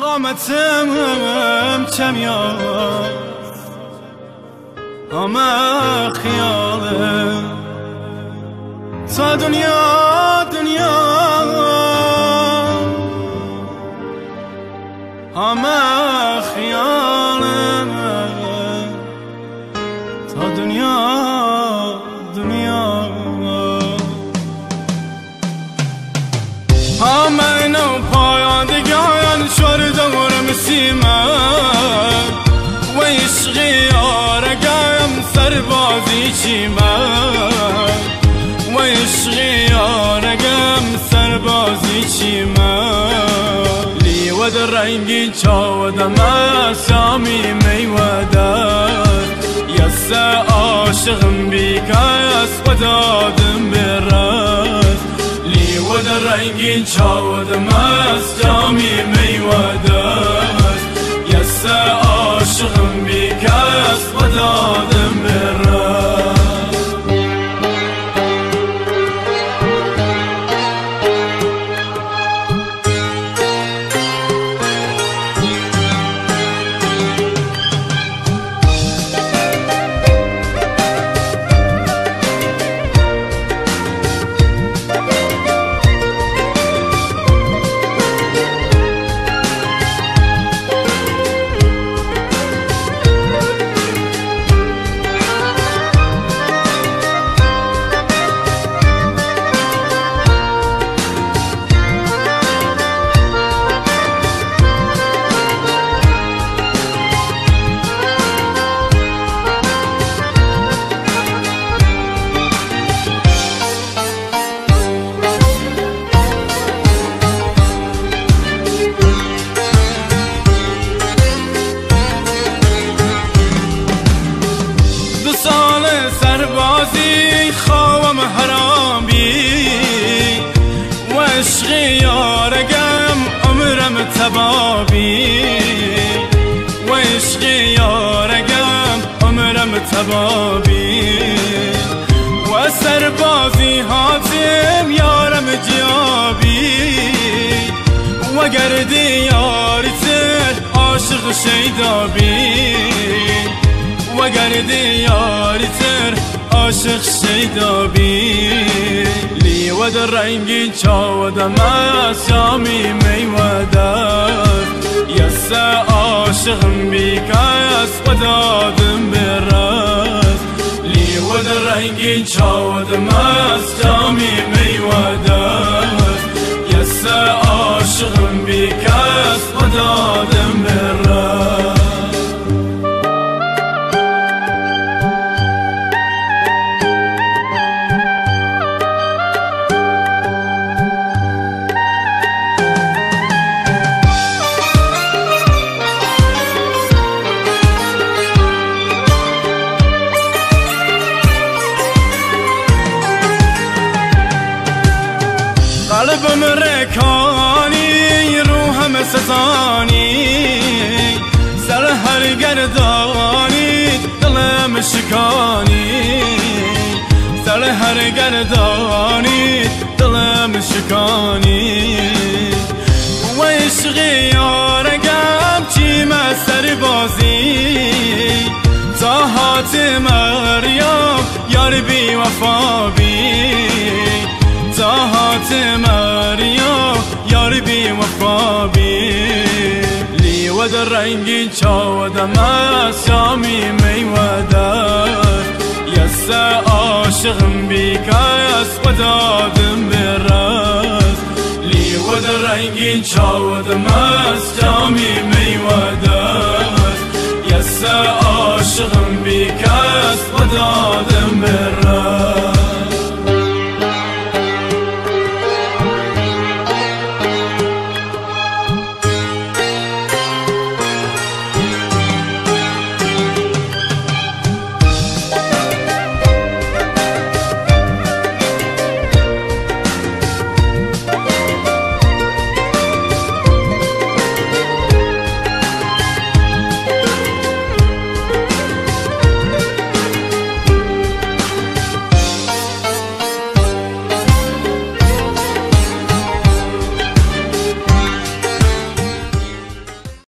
قامتم کمیاد همه خیاله. تا دنیا دنیا. همه دورم سیمن و عشقی آرگم سربازی چیمن و عشقی آرگم سربازی چیمن لی و در رنگی چاودم سامی میودر یس عاشقم بیکاس و دادم برست لی و در رنگی چاودم سامی میودر evladım عشق یارگم عمرم تبابی. و عشق یارگم عمرم تبابی. و سربازی حاتم یارم جیابی. و گردی یاری عاشق شیدابی. و گردی یاری تر عاشق شیدابی. در رنگی چاودم سامی میودر یس عاشقم بیکاس و دادم برست لی و در رنگی چاودم سامی میودر یس عاشقم بیکاس و دادم رکانی روحم سزانی. سر هر گردانی دلم شکانی. سر هر گردانی دلم شکانی. و عشق یارگم رنگی چاودم سامی میودر یس عاشقم بیکاس و دادم برست لی و در رنگی چاودم سامی میودر یس عاشقم بیکاس و دادم برست